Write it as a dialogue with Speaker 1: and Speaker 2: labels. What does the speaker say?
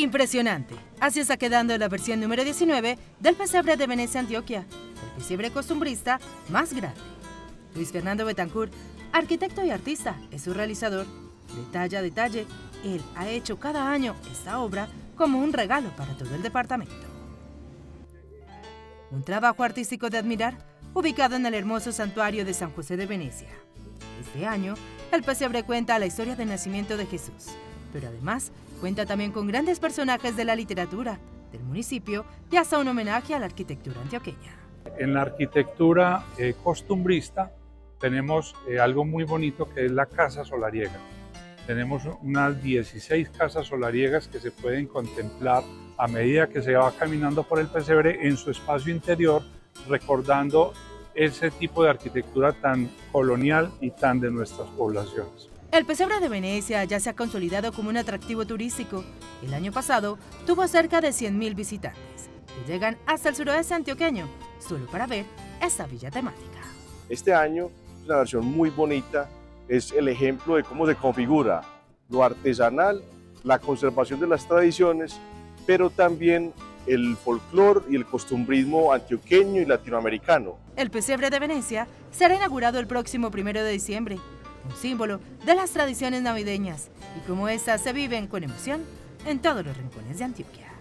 Speaker 1: Impresionante. Así está quedando la versión número 19 del pesebre de Venecia, Antioquia, el pesebre costumbrista más grande. Luis Fernando Betancourt, arquitecto y artista, es su realizador. Detalle a detalle, él ha hecho cada año esta obra como un regalo para todo el departamento. Un trabajo artístico de admirar, ubicado en el hermoso santuario de San José de Venecia. Este año, el pesebre cuenta la historia del nacimiento de Jesús, pero además cuenta también con grandes personajes de la literatura, del municipio y hasta un homenaje a la arquitectura antioqueña.
Speaker 2: En la arquitectura eh, costumbrista tenemos eh, algo muy bonito que es la casa solariega. Tenemos unas 16 casas solariegas que se pueden contemplar a medida que se va caminando por el pesebre en su espacio interior, recordando ese tipo de arquitectura tan colonial y tan de nuestras poblaciones.
Speaker 1: El pesebre de Venecia ya se ha consolidado como un atractivo turístico. El año pasado tuvo cerca de 100.000 visitantes, que llegan hasta el suroeste antioqueño, solo para ver esta villa temática.
Speaker 3: Este año es una versión muy bonita, es el ejemplo de cómo se configura lo artesanal, la conservación de las tradiciones, pero también el folclore y el costumbrismo antioqueño y latinoamericano.
Speaker 1: El pesebre de Venecia será inaugurado el próximo primero de diciembre, un símbolo de las tradiciones navideñas y cómo éstas se viven con emoción en todos los rincones de Antioquia.